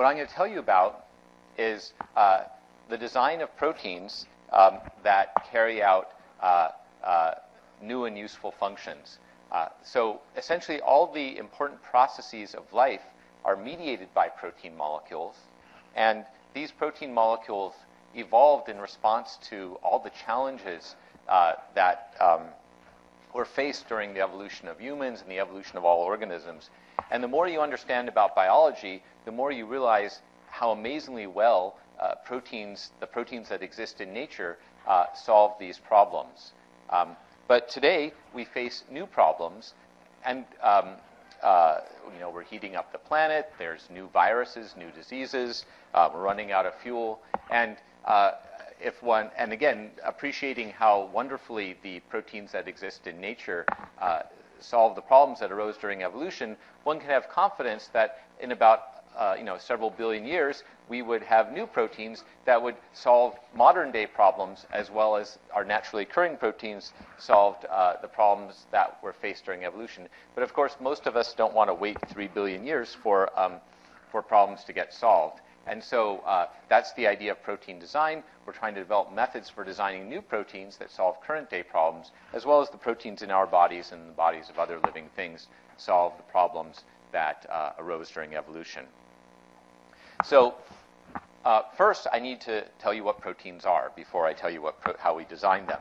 what I'm going to tell you about is uh, the design of proteins um, that carry out uh, uh, new and useful functions. Uh, so essentially, all the important processes of life are mediated by protein molecules, and these protein molecules evolved in response to all the challenges uh, that um, were faced during the evolution of humans and the evolution of all organisms. And the more you understand about biology, the more you realize how amazingly well uh, proteins, the proteins that exist in nature, uh, solve these problems. Um, but today we face new problems, and um, uh, you know we're heating up the planet. There's new viruses, new diseases. Uh, we're running out of fuel, and uh, if one, and again, appreciating how wonderfully the proteins that exist in nature uh, solve the problems that arose during evolution, one can have confidence that in about uh, you know, several billion years, we would have new proteins that would solve modern day problems as well as our naturally occurring proteins solved uh, the problems that were faced during evolution. But of course, most of us don't want to wait three billion years for, um, for problems to get solved. And so uh, that's the idea of protein design. We're trying to develop methods for designing new proteins that solve current day problems, as well as the proteins in our bodies and the bodies of other living things solve the problems that uh, arose during evolution. So, uh, first, I need to tell you what proteins are before I tell you how we design them.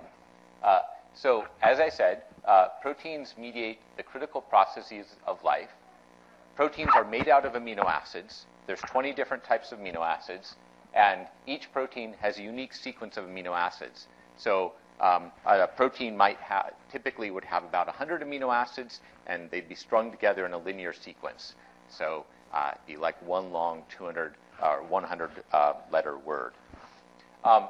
Uh, so, as I said, uh, proteins mediate the critical processes of life. Proteins are made out of amino acids. There's 20 different types of amino acids, and each protein has a unique sequence of amino acids. So um, a protein might have, typically would have about 100 amino acids, and they'd be strung together in a linear sequence. So uh, be like one long 200 or 100 uh, letter word. Um,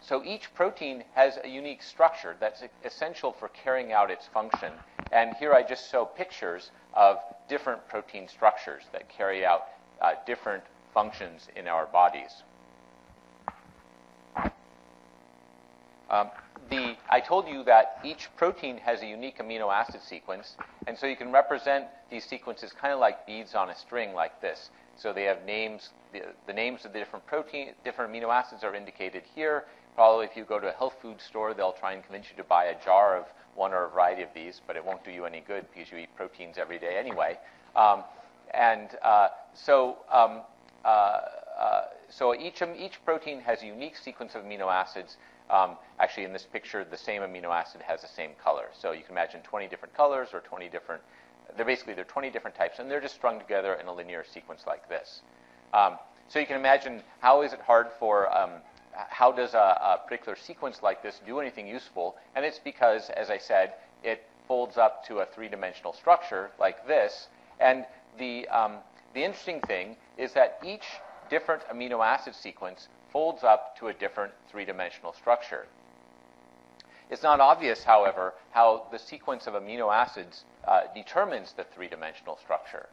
so each protein has a unique structure that's essential for carrying out its function. And here I just show pictures of different protein structures that carry out uh, different functions in our bodies. Um, the, I told you that each protein has a unique amino acid sequence, and so you can represent these sequences kind of like beads on a string, like this. So they have names. The, the names of the different protein, different amino acids are indicated here. Probably, if you go to a health food store, they'll try and convince you to buy a jar of one or a variety of these, but it won't do you any good because you eat proteins every day anyway. Um, and uh, so, um, uh, uh, so each, each protein has a unique sequence of amino acids. Um, actually, in this picture, the same amino acid has the same color. So you can imagine 20 different colors or 20 different. They're basically they're 20 different types, and they're just strung together in a linear sequence like this. Um, so you can imagine how is it hard for um, how does a, a, particular sequence like this do anything useful? And it's because, as I said, it folds up to a three-dimensional structure like this, and the, um, the interesting thing is that each different amino acid sequence folds up to a different three dimensional structure. It's not obvious, however, how the sequence of amino acids uh, determines the three dimensional structure.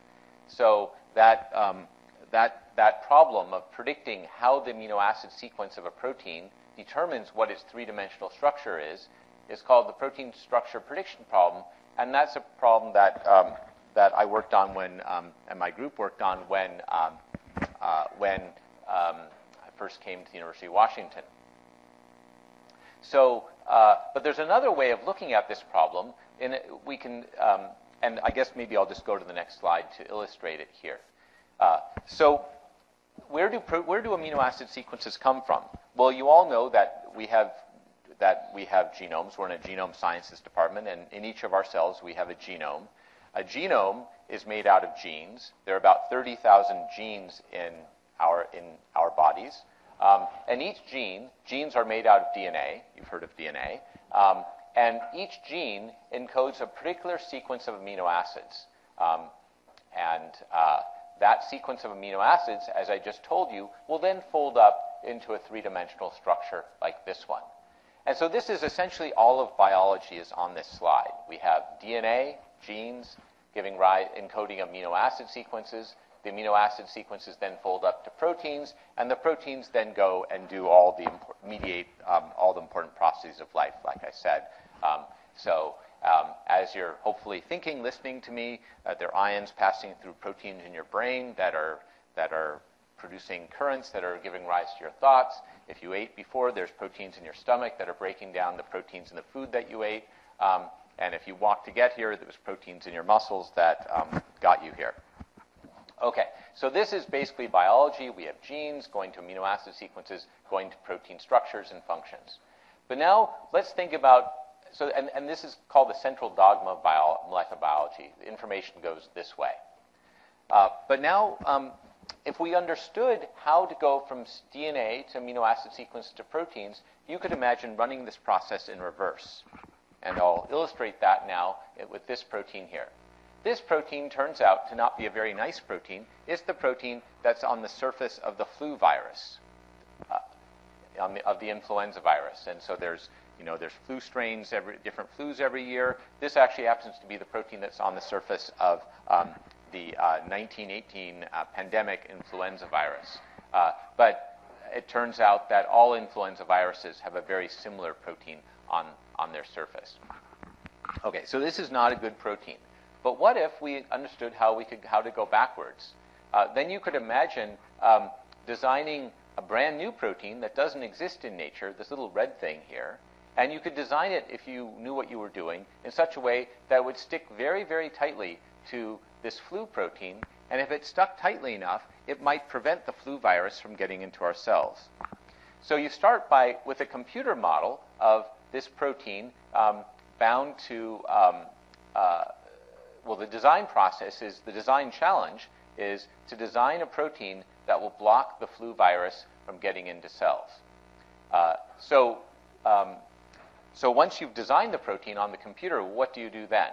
So that, um, that, that problem of predicting how the amino acid sequence of a protein determines what its three dimensional structure is is called the protein structure prediction problem, and that's a problem that um, that I worked on when, um, and my group worked on when, um, uh, when um, I first came to the University of Washington. So, uh, but there's another way of looking at this problem. In we can, um, and I guess maybe I'll just go to the next slide to illustrate it here. Uh, so, where do where do amino acid sequences come from? Well, you all know that we have that we have genomes. We're in a genome sciences department, and in each of our cells we have a genome. A genome is made out of genes. There are about 30,000 genes in our, in our bodies. Um, and each gene, genes are made out of DNA. You've heard of DNA. Um, and each gene encodes a particular sequence of amino acids. Um, and uh, that sequence of amino acids, as I just told you, will then fold up into a three dimensional structure like this one. And so this is essentially all of biology is on this slide. We have DNA, genes, giving rise, encoding amino acid sequences. The amino acid sequences then fold up to proteins, and the proteins then go and do all the mediate um, all the important processes of life, like I said. Um, so um, as you're hopefully thinking, listening to me, uh, there are ions passing through proteins in your brain that are that are producing currents that are giving rise to your thoughts. If you ate before, there's proteins in your stomach that are breaking down the proteins in the food that you ate. Um, and if you walked to get here, there was proteins in your muscles that um, got you here. Okay, so this is basically biology. We have genes going to amino acid sequences, going to protein structures and functions. But now let's think about so, and, and this is called the central dogma of bio, molecular biology. The information goes this way. Uh, but now, um, if we understood how to go from DNA to amino acid sequence to proteins, you could imagine running this process in reverse. And I'll illustrate that now with this protein here. This protein turns out to not be a very nice protein. It's the protein that's on the surface of the flu virus, uh, the, of the influenza virus. And so there's, you know, there's flu strains, every, different flus every year. This actually happens to be the protein that's on the surface of um, the uh, 1918 uh, pandemic influenza virus. Uh, but it turns out that all influenza viruses have a very similar protein on, on their surface. Okay, so this is not a good protein. But what if we understood how, we could, how to go backwards? Uh, then you could imagine um, designing a brand new protein that doesn't exist in nature, this little red thing here, and you could design it if you knew what you were doing in such a way that would stick very, very tightly to this flu protein, and if it stuck tightly enough, it might prevent the flu virus from getting into our cells. So you start by with a computer model of this protein um, bound to um, uh, well, the design process is the design challenge is to design a protein that will block the flu virus from getting into cells. Uh, so, um, so once you've designed the protein on the computer, what do you do then?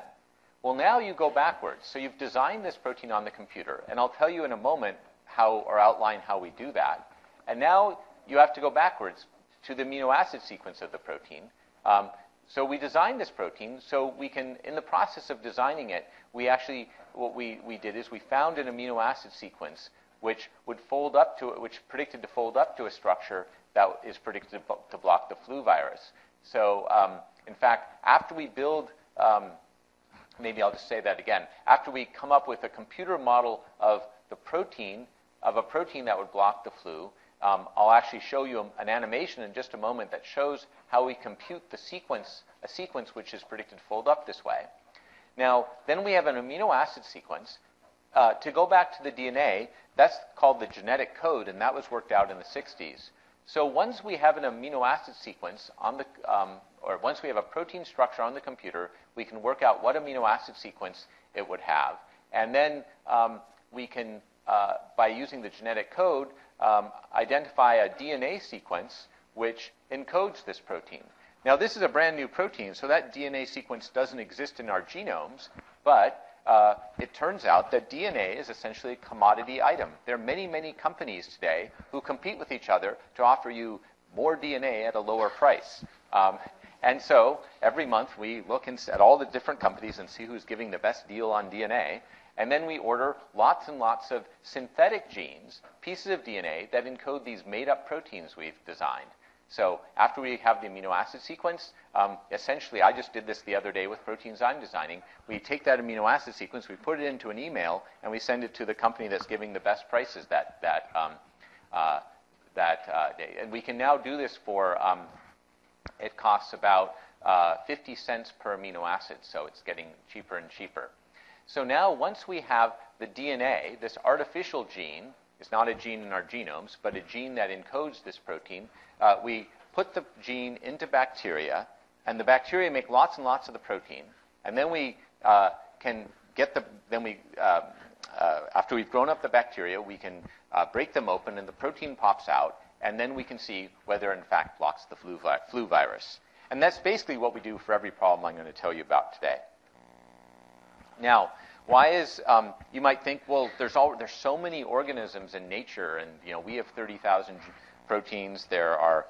Well, now you go backwards. So you've designed this protein on the computer, and I'll tell you in a moment how or outline how we do that. And now you have to go backwards to the amino acid sequence of the protein. Um, so we designed this protein so we can, in the process of designing it, we actually, what we, we did is we found an amino acid sequence which would fold up to, it which predicted to fold up to a structure that is predicted to block the flu virus. So, um, in fact, after we build, um, maybe I'll just say that again, after we come up with a computer model of the protein, of a protein that would block the flu, um, I'll actually show you an animation in just a moment that shows how we compute the sequence, a sequence which is predicted to fold up this way. Now, then we have an amino acid sequence. Uh, to go back to the DNA, that's called the genetic code, and that was worked out in the 60s. So once we have an amino acid sequence on the, um, or once we have a protein structure on the computer, we can work out what amino acid sequence it would have. And then um, we can, uh, by using the genetic code, um, identify a DNA sequence which encodes this protein. Now, this is a brand new protein, so that DNA sequence doesn't exist in our genomes, but uh, it turns out that DNA is essentially a commodity item. There are many, many companies today who compete with each other to offer you more DNA at a lower price. Um, and so every month we look at all the different companies and see who's giving the best deal on DNA. And then we order lots and lots of synthetic genes, pieces of DNA that encode these made up proteins we've designed. So after we have the amino acid sequence, um, essentially, I just did this the other day with proteins I'm designing. We take that amino acid sequence, we put it into an email, and we send it to the company that's giving the best prices that that um, uh, that uh, day. And we can now do this for. Um, it costs about uh, 50 cents per amino acid, so it's getting cheaper and cheaper. So now, once we have the DNA, this artificial gene, it's not a gene in our genomes, but a gene that encodes this protein, uh, we put the gene into bacteria, and the bacteria make lots and lots of the protein, and then we uh, can get the, then we, uh, uh after we've grown up the bacteria, we can uh, break them open, and the protein pops out, and then we can see whether in fact blocks the flu, vi- flu virus. And that's basically what we do for every problem I'm going to tell you about today. Now, why is um, you might think, well, there's all, there's so many organisms in nature, and you know we have 30,000 proteins. There are,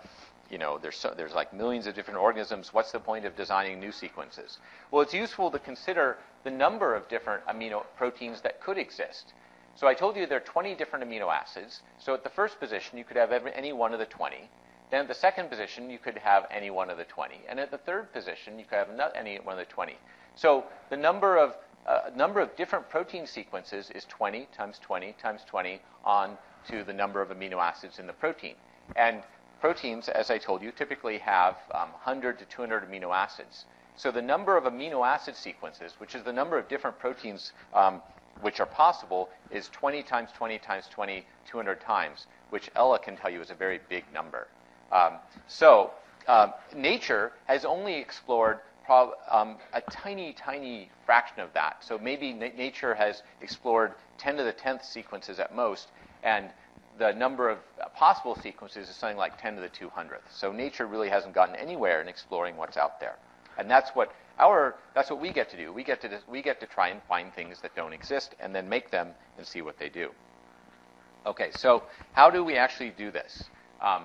you know, there's so, there's like millions of different organisms. What's the point of designing new sequences? Well, it's useful to consider the number of different amino proteins that could exist. So I told you there are 20 different amino acids. So at the first position, you could have every, any one of the 20. Then at the second position, you could have any one of the 20. And at the third position, you could have any one of the 20. So the number of uh, number of different protein sequences is 20 times 20 times 20 on to the number of amino acids in the protein. And proteins, as I told you, typically have um, 100 to 200 amino acids. So the number of amino acid sequences, which is the number of different proteins um, which are possible, is 20 times 20 times 20, 200 times, which Ella can tell you is a very big number. Um, so um, nature has only explored prob- um, a tiny, tiny fraction of that. So maybe nature has explored 10 to the 10th sequences at most, and the number of possible sequences is something like 10 to the 200th. So nature really hasn't gotten anywhere in exploring what's out there. And that's what our that's what we get to do. We get to we get to try and find things that don't exist and then make them and see what they do. Okay, so how do we actually do this? Um,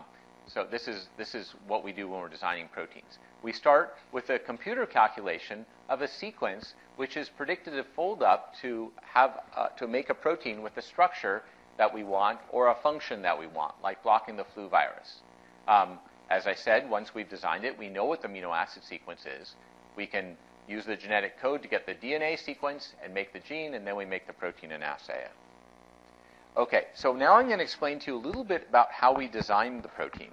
so this is this is what we do when we're designing proteins. We start with a computer calculation of a sequence which is predicted to fold up to have uh, to make a protein with a structure that we want or a function that we want, like blocking the flu virus. Um, as I said, once we've designed it, we know what the amino acid sequence is. We can use the genetic code to get the DNA sequence and make the gene, and then we make the protein and assay it. Okay, so now I'm going to explain to you a little bit about how we design the protein,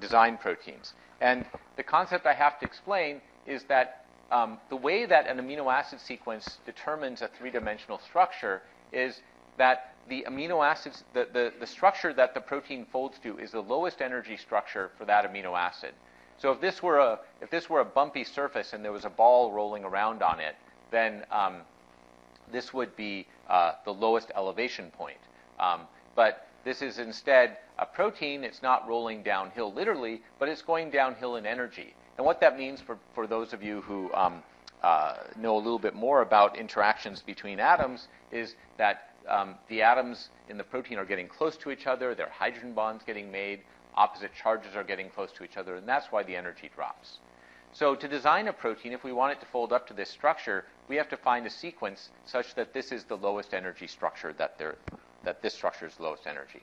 design proteins. And the concept I have to explain is that um, the way that an amino acid sequence determines a three-dimensional structure is that the amino acids, the, the, the structure that the protein folds to is the lowest energy structure for that amino acid. So if this were a, if this were a bumpy surface and there was a ball rolling around on it, then um, this would be uh, the lowest elevation point. Um, but this is instead a protein. It's not rolling downhill literally, but it's going downhill in energy. And what that means for, for those of you who um, uh, know a little bit more about interactions between atoms is that um, the atoms in the protein are getting close to each other, there are hydrogen bonds getting made, opposite charges are getting close to each other, and that's why the energy drops. So to design a protein, if we want it to fold up to this structure, we have to find a sequence such that this is the lowest energy structure, that, that this structure is lowest energy.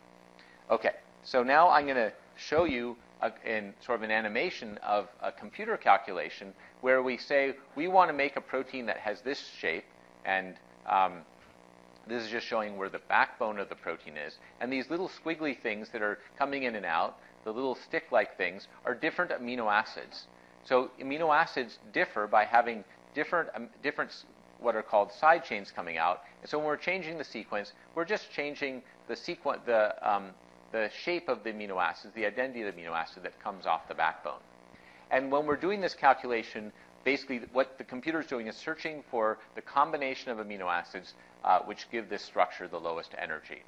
Okay, so now I'm going to show you a, in sort of an animation of a computer calculation where we say we want to make a protein that has this shape, and um, this is just showing where the backbone of the protein is. And these little squiggly things that are coming in and out, the little stick-like things, are different amino acids. So amino acids differ by having different, um, different what are called side chains coming out. And so when we're changing the sequence, we're just changing the sequence, the, um, the shape of the amino acids, the identity of the amino acid that comes off the backbone. And when we're doing this calculation, basically what the computer is doing is searching for the combination of amino acids uh, which give this structure the lowest energy.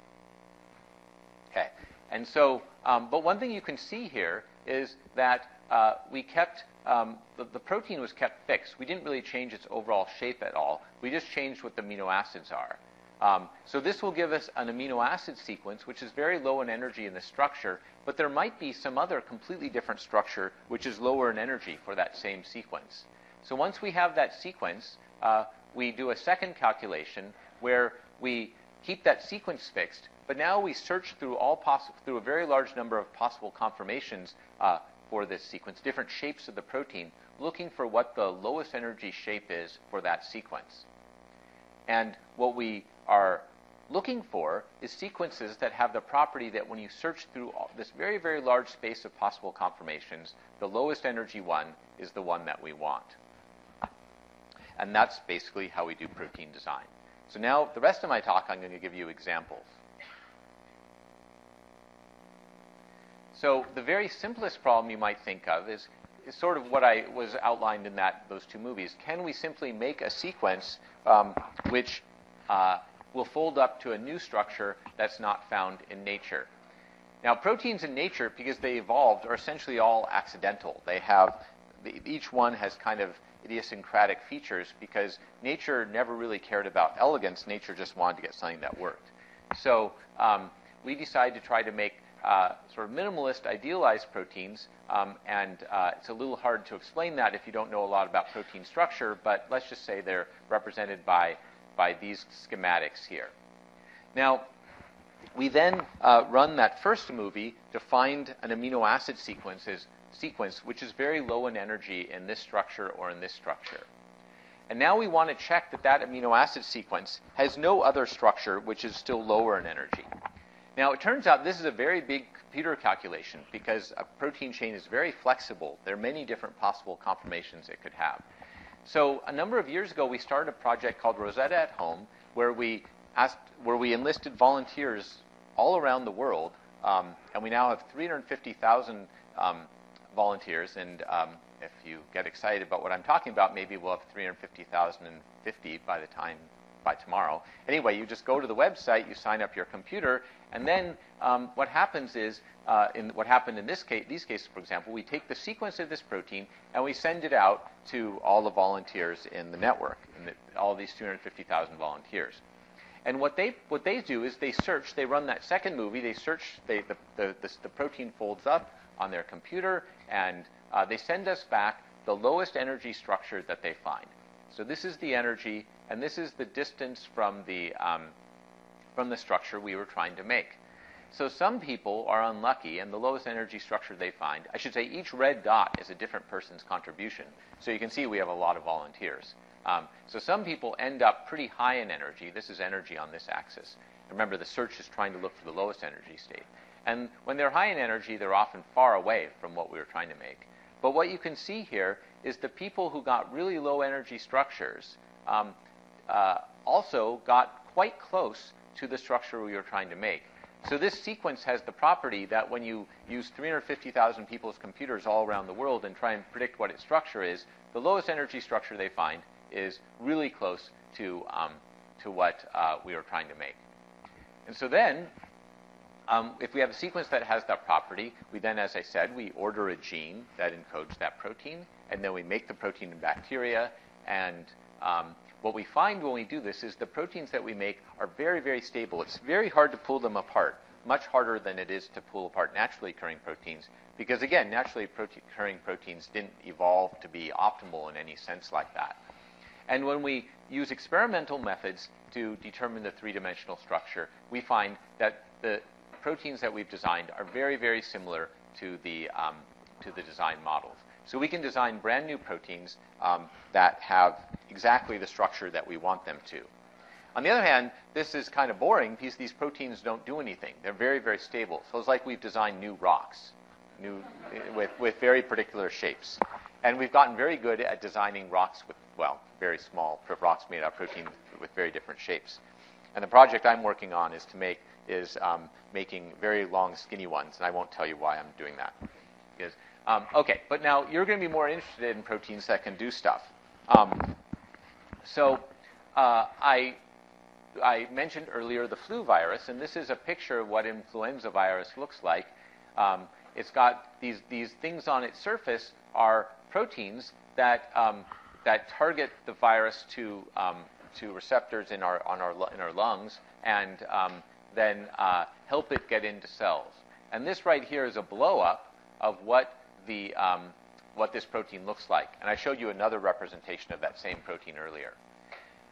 Okay, and so, um, but one thing you can see here is that uh, we kept um, the, the, protein was kept fixed. We didn't really change its overall shape at all. We just changed what the amino acids are. Um, so this will give us an amino acid sequence, which is very low in energy in the structure, but there might be some other completely different structure which is lower in energy for that same sequence. So once we have that sequence, uh, we do a second calculation where we keep that sequence fixed, but now we search through all possible through a very large number of possible conformations uh, for this sequence, different shapes of the protein, looking for what the lowest energy shape is for that sequence. And what we are looking for is sequences that have the property that when you search through this very, very large space of possible conformations, the lowest energy one is the one that we want. And that's basically how we do protein design. So now, the rest of my talk, I'm going to give you examples. So the very simplest problem you might think of is, is sort of what I was outlined in that those two movies. Can we simply make a sequence um, which uh, will fold up to a new structure that's not found in nature? Now, proteins in nature, because they evolved, are essentially all accidental. They have each one has kind of idiosyncratic features because nature never really cared about elegance. Nature just wanted to get something that worked. So um, we decided to try to make uh, sort of minimalist, idealized proteins, um, and uh, it's a little hard to explain that if you don't know a lot about protein structure, but let's just say they're represented by, by these schematics here. Now, we then uh, run that first movie to find an amino acid sequences sequence which is very low in energy in this structure or in this structure. And now we want to check that that amino acid sequence has no other structure which is still lower in energy. Now, it turns out this is a very big computer calculation because a protein chain is very flexible. There are many different possible conformations it could have. So a number of years ago, we started a project called Rosetta at Home, where we asked, where we enlisted volunteers all around the world, um, and we now have 350,000 um, volunteers. And um, if you get excited about what I'm talking about, maybe we'll have 350,050 by the time by tomorrow. Anyway, you just go to the website, you sign up your computer, and then um, what happens is, uh, in what happened in this case, these cases, for example, we take the sequence of this protein and we send it out to all the volunteers in the network, in the, all these 250,000 volunteers. And what they what they do is they search. They run that second movie. They search. They, the, the, the, the protein folds up on their computer, and uh, they send us back the lowest energy structure that they find. So this is the energy, and this is the distance from the, um, from the structure we were trying to make. So some people are unlucky, and the lowest energy structure they find, I should say each red dot is a different person's contribution. So you can see we have a lot of volunteers. Um, so some people end up pretty high in energy. This is energy on this axis. Remember, the search is trying to look for the lowest energy state. And when they're high in energy, they're often far away from what we were trying to make. But what you can see here is the people who got really low energy structures um, uh, also got quite close to the structure we were trying to make. So this sequence has the property that when you use 350,000 people's computers all around the world and try and predict what its structure is, the lowest energy structure they find is really close to, um, to what uh, we were trying to make. And so then um, if we have a sequence that has that property, we then, as I said, we order a gene that encodes that protein, and then we make the protein in bacteria. And um, what we find when we do this is the proteins that we make are very, very stable. It's very hard to pull them apart, much harder than it is to pull apart naturally occurring proteins, because again, naturally occurring proteins didn't evolve to be optimal in any sense like that. And when we use experimental methods to determine the three-dimensional structure, we find that the proteins that we've designed are very, very similar to the, um, to the design models. So we can design brand new proteins um, that have exactly the structure that we want them to. On the other hand, this is kind of boring because these proteins don't do anything. They're very, very stable. So it's like we've designed new rocks new, with, with very particular shapes. And we've gotten very good at designing rocks with, well, very small rocks made out of protein with, with very different shapes. And the project I'm working on is to make is um, making very long, skinny ones, and I won't tell you why I'm doing that. Um, okay, but now you're going to be more interested in proteins that can do stuff. Um, so uh, I, I mentioned earlier the flu virus, and this is a picture of what influenza virus looks like. Um, it's got these, these things on its surface are proteins that, um, that target the virus to, um, to receptors in our, on our, in our lungs and then uh, help it get into cells. And this right here is a blow-up of what, the, um, what this protein looks like. And I showed you another representation of that same protein earlier.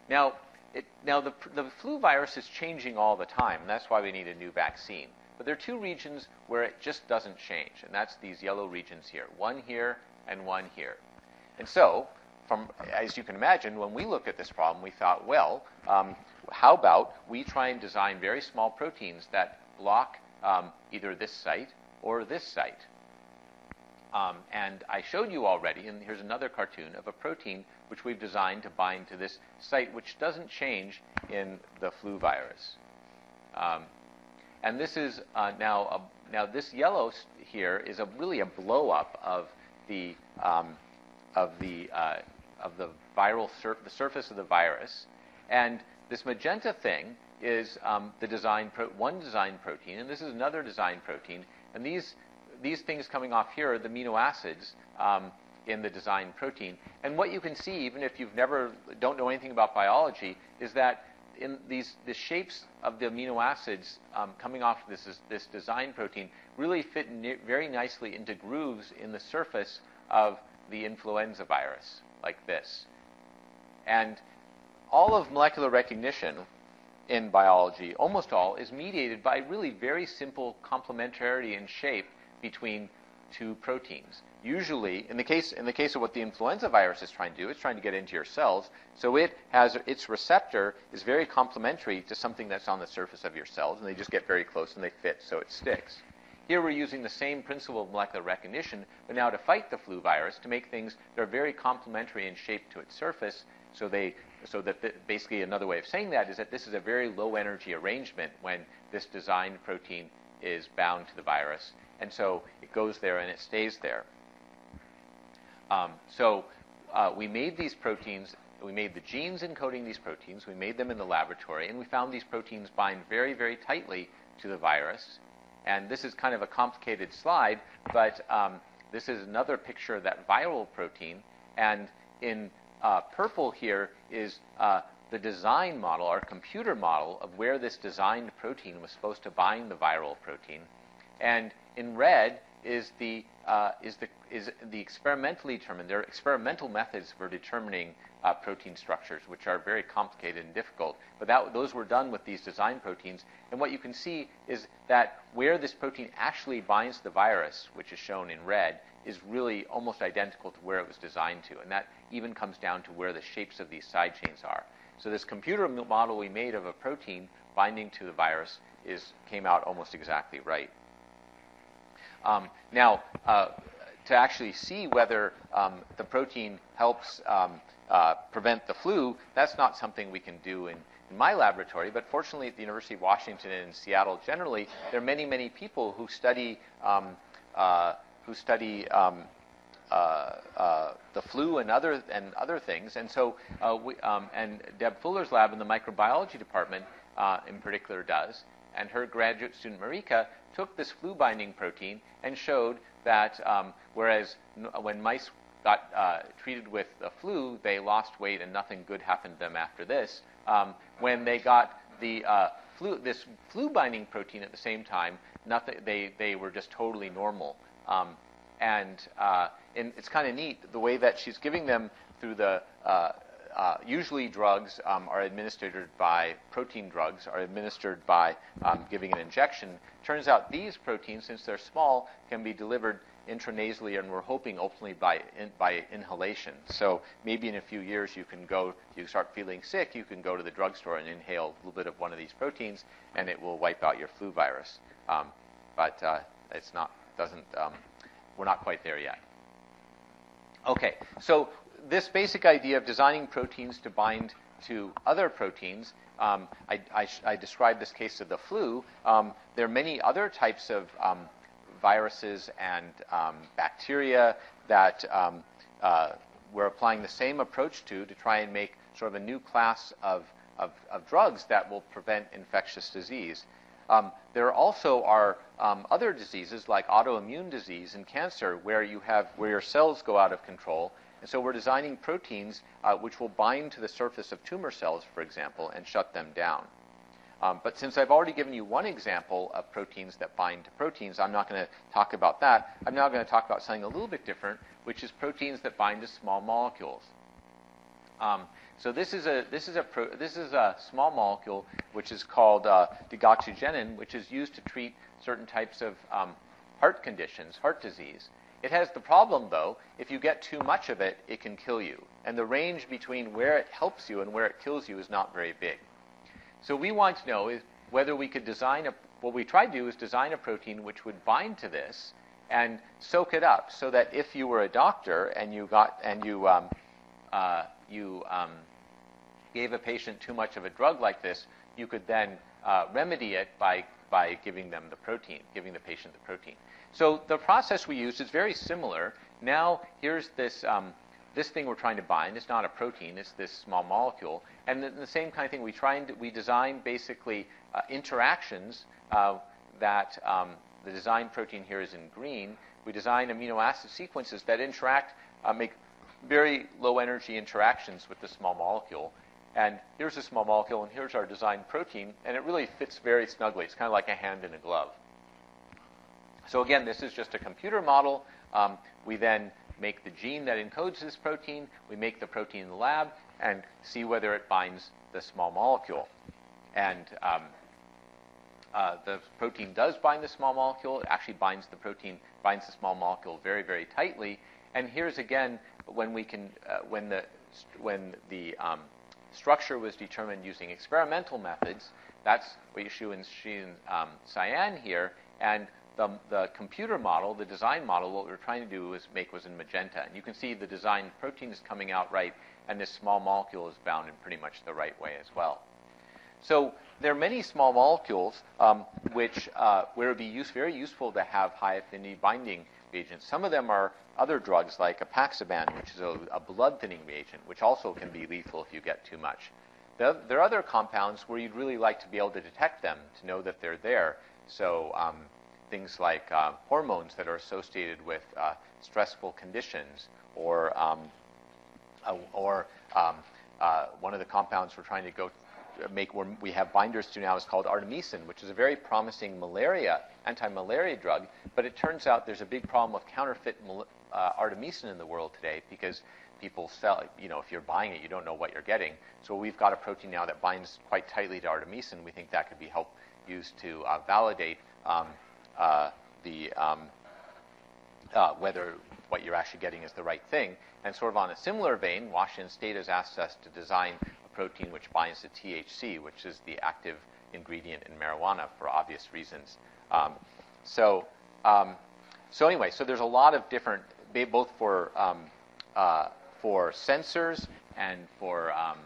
Now, it, now the, the flu virus is changing all the time, and that's why we need a new vaccine. But there are two regions where it just doesn't change, and that's these yellow regions here, one here and one here. And so, from, as you can imagine, when we looked at this problem, we thought, well, um, how about we try and design very small proteins that block um, either this site or this site? Um, and I showed you already, and here's another cartoon of a protein which we've designed to bind to this site, which doesn't change in the flu virus. Um, and this is uh, now a, now this yellow here is a really a blow up of the um, of the uh, of the viral the surface of the virus, and this magenta thing is um, the design one design protein, and this is another design protein. And these these things coming off here are the amino acids um, in the design protein. And what you can see, even if you've never don't know anything about biology, is that in these the shapes of the amino acids um, coming off this this design protein really fit very nicely into grooves in the surface of the influenza virus, like this. And all of molecular recognition in biology, almost all, is mediated by really very simple complementarity in shape between two proteins. Usually, in the case in the case of what the influenza virus is trying to do, it's trying to get into your cells. So it has its receptor is very complementary to something that's on the surface of your cells, and they just get very close and they fit, so it sticks. Here we're using the same principle of molecular recognition, but now to fight the flu virus, to make things that are very complementary in shape to its surface, so they so that basically another way of saying that is that this is a very low energy arrangement when this designed protein is bound to the virus, and so it goes there and it stays there. Um, so uh, we made these proteins. We made the genes encoding these proteins. We made them in the laboratory, and we found these proteins bind very, very tightly to the virus. And this is kind of a complicated slide, but um, this is another picture of that viral protein. And in uh, purple here is uh, the design model, our computer model of where this designed protein was supposed to bind the viral protein. And in red is the uh, is the is the experimentally determined. There are experimental methods for determining uh, protein structures, which are very complicated and difficult. But that, those were done with these design proteins. And what you can see is that where this protein actually binds the virus, which is shown in red, is really almost identical to where it was designed to. And that even comes down to where the shapes of these side chains are. So this computer model we made of a protein binding to the virus is came out almost exactly right. Um, now, uh, to actually see whether um, the protein helps um, uh, prevent the flu, that's not something we can do in, in, my laboratory. But fortunately, at the University of Washington and in Seattle generally, there are many, many people who study um, uh, who study um, uh, uh, the flu and other and other things. And so, uh, we, um, and Deb Fuller's lab in the microbiology department, in particular, does. And her graduate student Marika took this flu binding protein and showed that um, whereas when mice got uh, treated with the flu, they lost weight and nothing good happened to them after this. Um, when they got the uh, flu, this flu binding protein at the same time, nothing, they, they were just totally normal. Um, and, uh, and, it's kind of neat the way that she's giving them through the uh, uh, usually drugs um, are administered by protein drugs are administered by um, giving an injection. Turns out these proteins, since they're small, can be delivered intranasally, and we're hoping ultimately by in, by inhalation. So maybe in a few years you can go, you start feeling sick, you can go to the drugstore and inhale a little bit of one of these proteins, and it will wipe out your flu virus. Um, but uh, it's not doesn't um, we're not quite there yet. Okay, so this basic idea of designing proteins to bind to other proteins, um, I, I, I, described this case of the flu. Um, there are many other types of um, viruses and um, bacteria that um, uh, we're applying the same approach to to try and make sort of a new class of, of, of drugs that will prevent infectious disease. Um, there also are um, other diseases like autoimmune disease and cancer where you have where your cells go out of control and so we're designing proteins uh, which will bind to the surface of tumor cells, for example, and shut them down. Um, but since I've already given you one example of proteins that bind to proteins, I'm not going to talk about that. I'm now going to talk about something a little bit different, which is proteins that bind to small molecules. Um, so this is a this is a pro, this is a small molecule which is called uh, digoxigenin, which is used to treat certain types of um, heart conditions, heart disease. It has the problem, though, if you get too much of it, it can kill you. And the range between where it helps you and where it kills you is not very big. So we want to know is whether we could design a, what we tried to do is design a protein which would bind to this and soak it up so that if you were a doctor and you got, and you, um, uh, you um, gave a patient too much of a drug like this, you could then uh, remedy it by, by giving them the protein, giving the patient the protein. So the process we used is very similar. Now here's this, um, this thing we're trying to bind. It's not a protein. It's this small molecule. And the, the same kind of thing, we, try and, we design basically uh, interactions uh, that um, the design protein here is in green. We design amino acid sequences that interact, uh, make very low energy interactions with the small molecule. And here's a small molecule, and here's our designed protein, and it really fits very snugly. It's kind of like a hand in a glove. So again, this is just a computer model. Um, we then make the gene that encodes this protein. We make the protein in the lab and see whether it binds the small molecule. And um, uh, the protein does bind the small molecule. It actually binds the protein, binds the small molecule very, very tightly. And here's again when we can, uh, when the when the um, structure was determined using experimental methods. That's what you see in, um, cyan here. And the, the computer model, the design model, what we were trying to do was make was in magenta. And you can see the design protein is coming out right, and this small molecule is bound in pretty much the right way as well. So there are many small molecules um, which uh, where it would be use, very useful to have high affinity binding reagents. Some of them are other drugs like apixaban, which is a, a blood thinning reagent, which also can be lethal if you get too much. The, there are other compounds where you'd really like to be able to detect them to know that they're there. So um, things like uh, hormones that are associated with uh, stressful conditions, or um, or um, uh, one of the compounds we're trying to go make where we have binders to now is called artemisinin, which is a very promising malaria anti-malaria drug. But it turns out there's a big problem with counterfeit uh, artemisinin in the world today because people sell, you know, if you're buying it, you don't know what you're getting. So we've got a protein now that binds quite tightly to artemisinin. We think that could be help used to uh, validate um, uh, the um, uh, whether what you're actually getting is the right thing. And sort of on a similar vein, Washington State has asked us to design a protein which binds to THC, which is the active ingredient in marijuana for obvious reasons. Um, so, um, so anyway, so there's a lot of different, both for um, uh, for sensors and for um,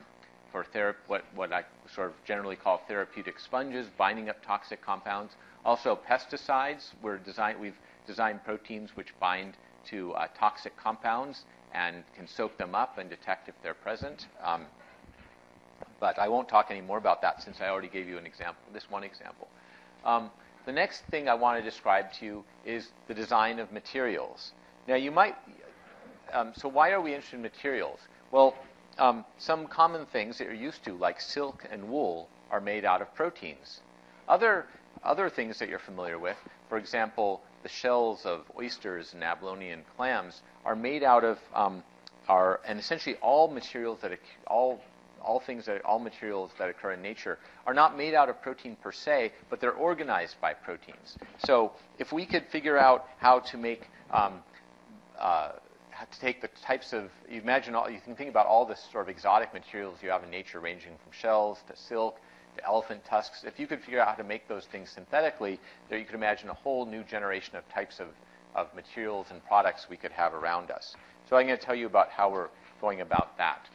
for what what I sort of generally call therapeutic sponges, binding up toxic compounds. Also, pesticides. We're design we've designed proteins which bind to uh, toxic compounds and can soak them up and detect if they're present. Um, but I won't talk any more about that since I already gave you an example, this one example. Um, the next thing I want to describe to you is the design of materials. Now, you might, um, so why are we interested in materials? Well, um, some common things that you're used to, like silk and wool, are made out of proteins. Other, other things that you're familiar with, for example, the shells of oysters and abalone and clams, are made out of, um, are, and essentially all materials that, all all things that all materials that occur in nature are not made out of protein per se, but they're organized by proteins. So if we could figure out how to make um, uh, to take the types of you imagine all you can think about all the sort of exotic materials you have in nature, ranging from shells to silk elephant tusks. If you could figure out how to make those things synthetically, there you could imagine a whole new generation of types of, of materials and products we could have around us. So I'm going to tell you about how we're going about that.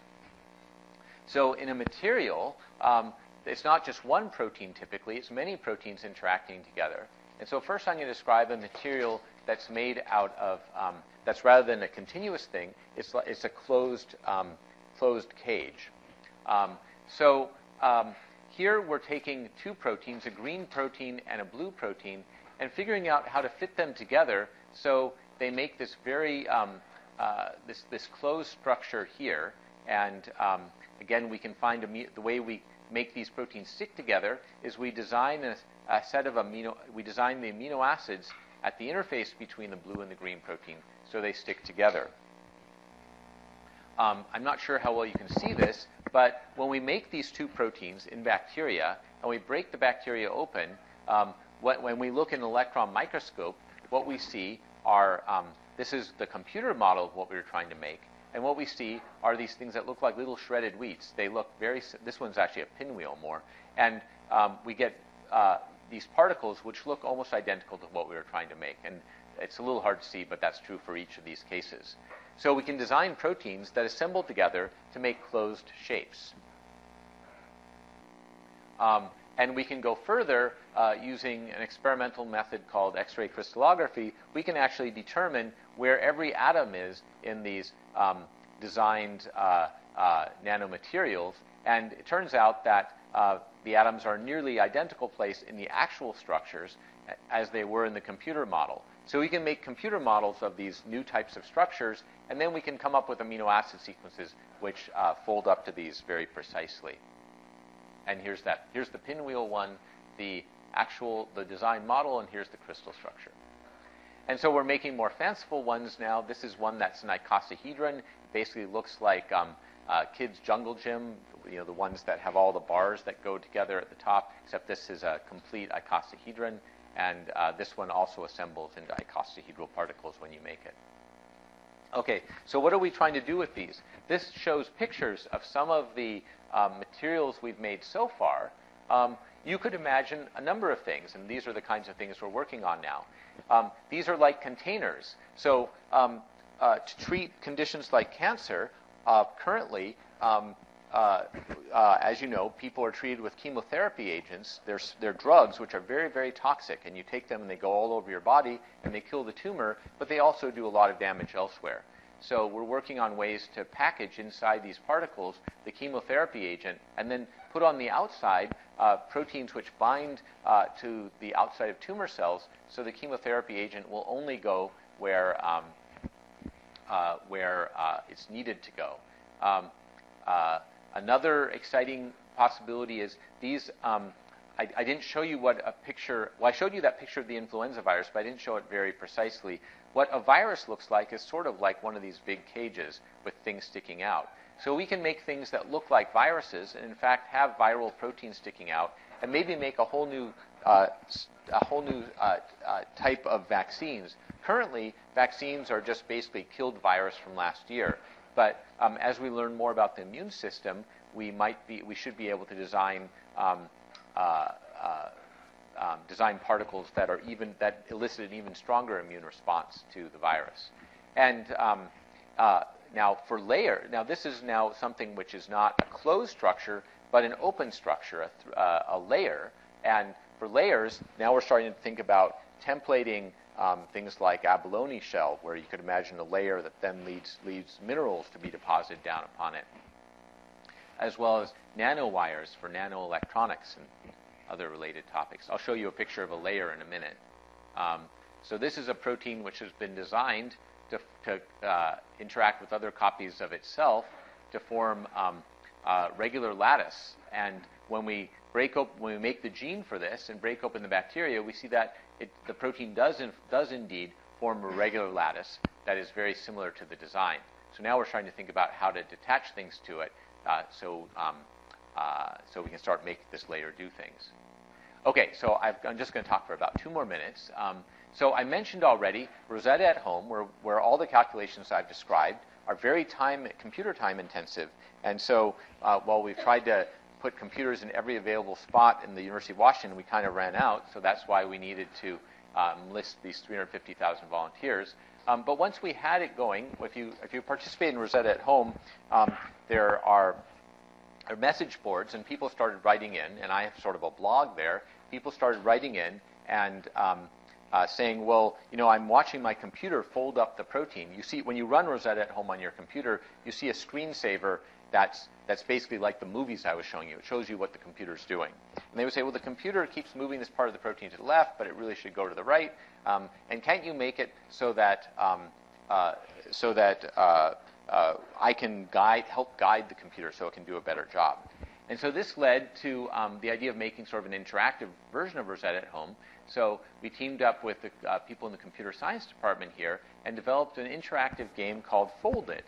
So in a material, um, it's not just one protein typically, it's many proteins interacting together. And so first I'm going to describe a material that's made out of, um, that's rather than a continuous thing, it's, it's a closed, um, closed cage. Um, so um, here we're taking two proteins, a green protein and a blue protein, and figuring out how to fit them together so they make this very, um, uh, this, this closed structure here. And um, Again, we can find the way we make these proteins stick together is we design a, a set of amino, we design the amino acids at the interface between the blue and the green protein so they stick together. Um, I'm not sure how well you can see this, but when we make these two proteins in bacteria and we break the bacteria open, um, what, when we look in an electron microscope, what we see are um, this is the computer model of what we were trying to make. And what we see are these things that look like little shredded wheats. They look very, this one's actually a pinwheel more. And um, we get uh, these particles which look almost identical to what we were trying to make. And it's a little hard to see, but that's true for each of these cases. So we can design proteins that assemble together to make closed shapes. Um, and we can go further uh, using an experimental method called X-ray crystallography. We can actually determine where every atom is in these um, designed uh, uh, nanomaterials. And it turns out that uh, the atoms are nearly identical place in the actual structures as they were in the computer model. So we can make computer models of these new types of structures, and then we can come up with amino acid sequences which uh, fold up to these very precisely. And here's that. Here's the pinwheel one, the actual the design model, and here's the crystal structure. And so we're making more fanciful ones now. This is one that's an icosahedron. It basically looks like um, uh, kids' jungle gym, you know, the ones that have all the bars that go together at the top, except this is a complete icosahedron, and uh, this one also assembles into icosahedral particles when you make it. Okay, so what are we trying to do with these? This shows pictures of some of the um, materials we've made so far. Um, you could imagine a number of things, and these are the kinds of things we're working on now. Um, these are like containers. So um, uh, to treat conditions like cancer, uh, currently, um, uh, uh, as you know, people are treated with chemotherapy agents. They're, they're drugs which are very, very toxic, and you take them and they go all over your body and they kill the tumor, but they also do a lot of damage elsewhere. So we're working on ways to package inside these particles the chemotherapy agent and then put on the outside uh, proteins which bind uh, to the outside of tumor cells so the chemotherapy agent will only go where, um, uh, where uh, it's needed to go. Um, uh, another exciting possibility is these. Um, I, I, didn't show you what a picture. Well, I showed you that picture of the influenza virus, but I didn't show it very precisely. What a virus looks like is sort of like one of these big cages with things sticking out. So we can make things that look like viruses, and in fact have viral proteins sticking out, and maybe make a whole new uh, a whole new uh, uh, type of vaccines. Currently, vaccines are just basically killed virus from last year. But um, as we learn more about the immune system, we might be, we should be able to design um, uh, uh, um, design particles that are even that elicit an even stronger immune response to the virus. And um, uh, now for layer, now this is now something which is not a closed structure, but an open structure, a, uh, a layer. And for layers, now we're starting to think about templating um, things like abalone shell, where you could imagine a layer that then leads, leaves minerals to be deposited down upon it, as well as nanowires for nanoelectronics and other related topics. I'll show you a picture of a layer in a minute. Um, so this is a protein which has been designed to, to uh, interact with other copies of itself to form um, uh, regular lattice. And when we break op- when we make the gene for this and break open the bacteria, we see that it, the protein does, in, does indeed form a regular lattice that is very similar to the design. So now we're trying to think about how to detach things to it uh, so, um, uh, so we can start making this layer do things. Okay, so i am just going to talk for about two more minutes. Um, so I mentioned already Rosetta at home, where, where all the calculations I've described are very time, computer time intensive. And so uh, while we've tried to put computers in every available spot in the University of Washington, we kind of ran out. So that's why we needed to um, list these 350,000 volunteers. Um, but once we had it going, if you, if you participate in Rosetta at home, um, there are, message boards, and people started writing in, and I have sort of a blog there. People started writing in and um, uh, saying, well, you know, I'm watching my computer fold up the protein. You see, when you run Rosetta at home on your computer, you see a screensaver that's, that's basically like the movies I was showing you. It shows you what the computer's doing. And they would say, well, the computer keeps moving this part of the protein to the left, but it really should go to the right. Um, and can't you make it so that, um, uh, so that uh, uh, I can guide, help guide the computer so it can do a better job? And so this led to um, the idea of making sort of an interactive version of Rosetta at home. So we teamed up with the uh, people in the computer science department here and developed an interactive game called Foldit.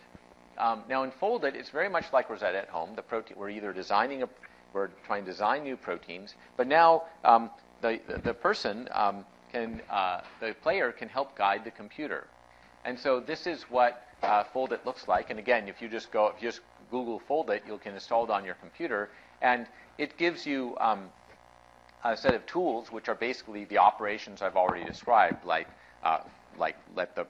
Um, now in Foldit, it's very much like Rosetta at home. The protein, we're either designing a, we're trying to design new proteins, but now um, the, the, the person um, can, uh, the player can help guide the computer. And so this is what uh, Foldit looks like. And again, if you just go, if you just Google Foldit, you can install it on your computer, and it gives you um, a set of tools which are basically the operations I've already described, like uh, like let the,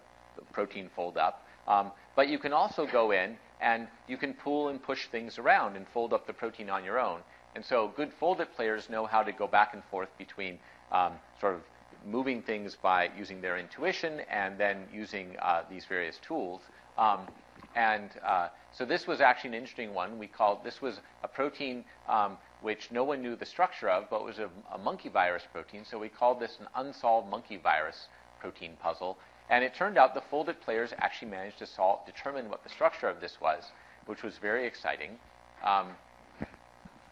protein fold up. Um, but you can also go in and you can pull and push things around and fold up the protein on your own. And so good Foldit players know how to go back and forth between um, sort of moving things by using their intuition and then using uh, these various tools. Um, and uh, so this was actually an interesting one. We called this was a protein um, which no one knew the structure of, but was a, a monkey virus protein. So we called this an unsolved monkey virus protein puzzle. And it turned out the Foldit players actually managed to solve, determine what the structure of this was, which was very exciting. Um,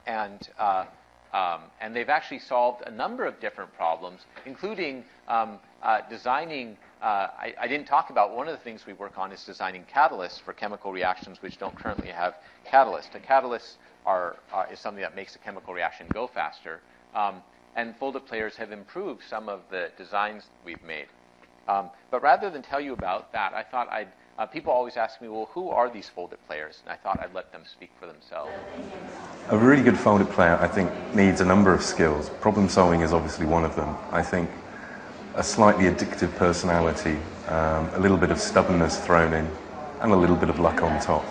and, uh, um, and they've actually solved a number of different problems, including um, uh, designing. Uh, I, I, didn't talk about one of the things we work on is designing catalysts for chemical reactions which don't currently have catalysts. A catalyst are, are, is something that makes a chemical reaction go faster. Um, and Foldit players have improved some of the designs we've made. Um, but rather than tell you about that, I thought I'd. Uh, people always ask me, well, who are these Foldit players? And I thought I'd let them speak for themselves. A really good Foldit player, I think, needs a number of skills. Problem solving is obviously one of them. I think a slightly addictive personality, um, a little bit of stubbornness thrown in, and a little bit of luck on top.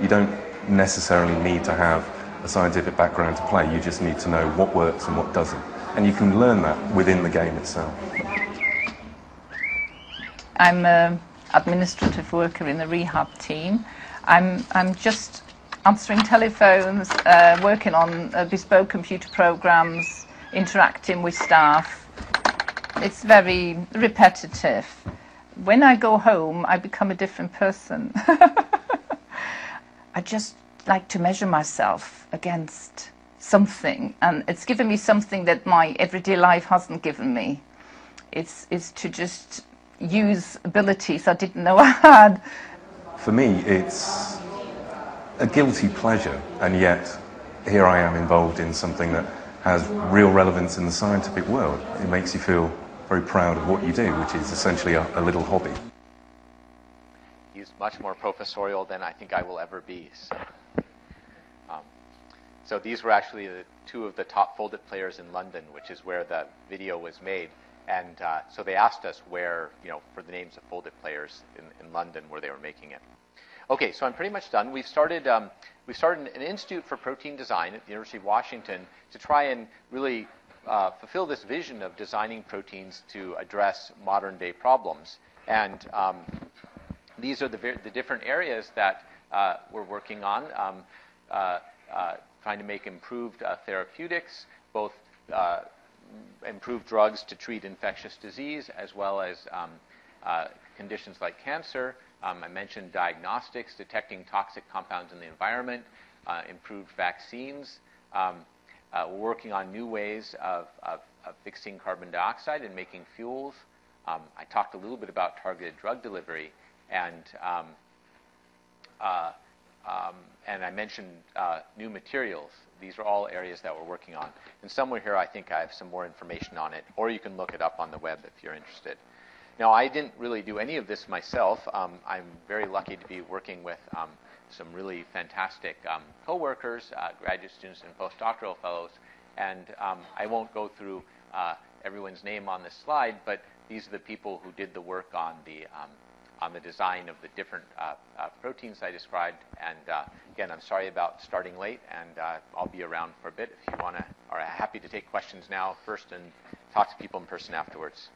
You don't necessarily need to have a scientific background to play, you just need to know what works and what doesn't. And you can learn that within the game itself. I'm an administrative worker in the rehab team. I'm, I'm just answering telephones, uh, working on uh, bespoke computer programs, interacting with staff. It's very repetitive. When I go home, I become a different person. I just like to measure myself against something, and it's given me something that my everyday life hasn't given me. It's, it's to just use abilities I didn't know I had. For me, it's a guilty pleasure, and yet here I am involved in something that has real relevance in the scientific world. It makes you feel very proud of what you do, which is essentially a, a little hobby. He's much more professorial than I think I will ever be. So. Um, so these were actually the two of the top Foldit players in London, which is where the video was made. And uh, so they asked us where, you know, for the names of Foldit players in, in London where they were making it. Okay, so I'm pretty much done. We've started, um, we started an institute for protein design at the University of Washington to try and really uh, fulfill this vision of designing proteins to address modern day problems. And um, these are the, the, different areas that uh, we're working on. Um, uh, uh, trying to make improved uh, therapeutics, both improved drugs to treat infectious disease as well as um, conditions like cancer. Um, I mentioned diagnostics, detecting toxic compounds in the environment, improved vaccines. Um, uh, we're working on new ways of, of, of, fixing carbon dioxide and making fuels. Um, I talked a little bit about targeted drug delivery, and um, uh, um, and I mentioned uh, new materials. These are all areas that we're working on. And somewhere here, I think I have some more information on it, or you can look it up on the web if you're interested. Now, I didn't really do any of this myself. Um, I'm very lucky to be working with um, some really fantastic um, coworkers, uh, graduate students, and postdoctoral fellows. And um, I won't go through uh, everyone's name on this slide, but these are the people who did the work on the um, on the design of the different uh, uh, proteins I described. And uh, again, I'm sorry about starting late, and uh, I'll be around for a bit if you want to, are happy to take questions now first and talk to people in person afterwards.